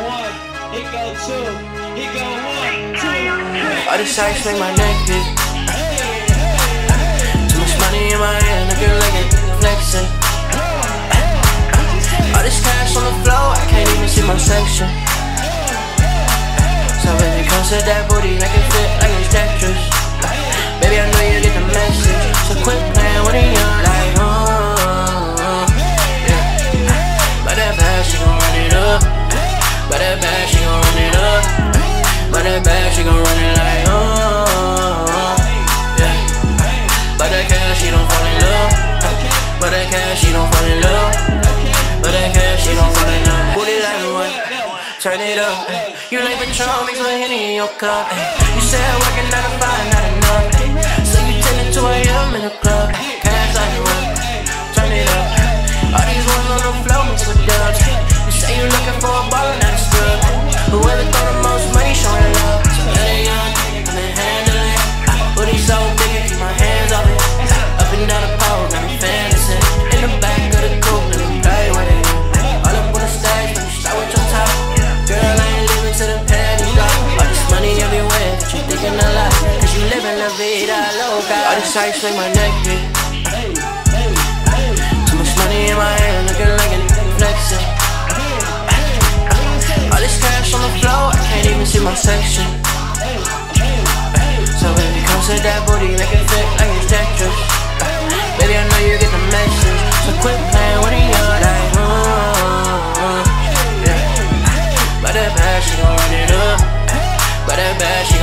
one, he go two, he go one, two. All the sights make my neck big. Too much money in my hand, looking like it flexing. All this cash on the floor, I can't even see my section. So baby, come set that booty, it like it's she don't fall in love. But that cash, she don't fall in love. But that cash, she don't fall in love. Put it like what? Turn it up. You like Patron, mix with Henny in your cup. You said i working out you living la vida loca. All this ice make my neck big. Too much money in my hand, looking like a flexing. All this cash on the floor, I can't even see my section. So baby, come set that booty, make it fit like it's Tetris. Baby, I know you get the message, so quit playing with it, you're like, uh, yeah. That bad, she gon' run it up. But that bad, she